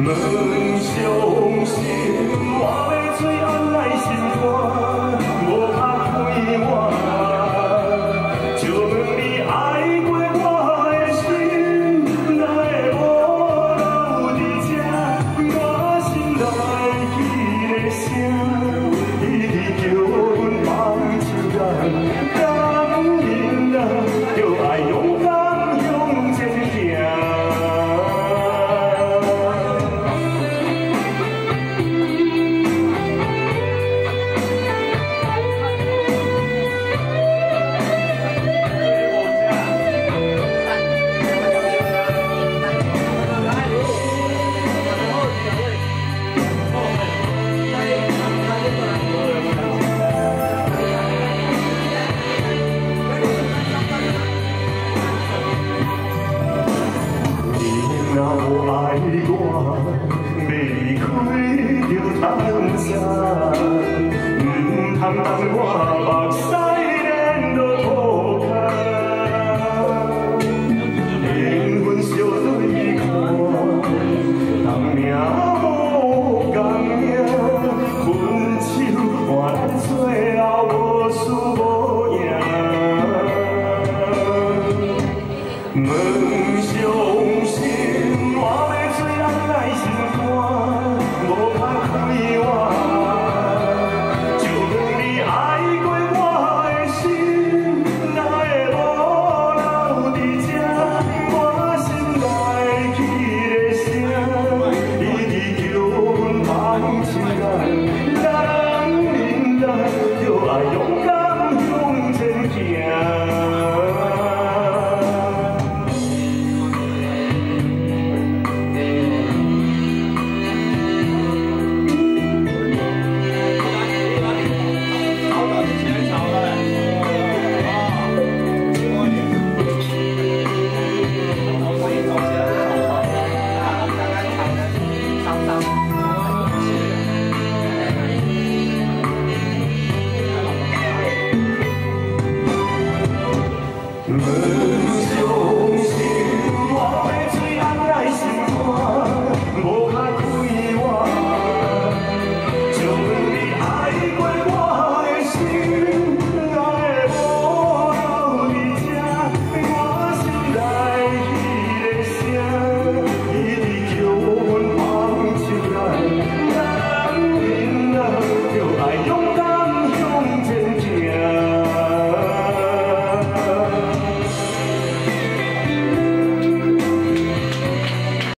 闷相心，我欲最按奈心肝。我爱过 qua để 承 Oh.